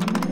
you.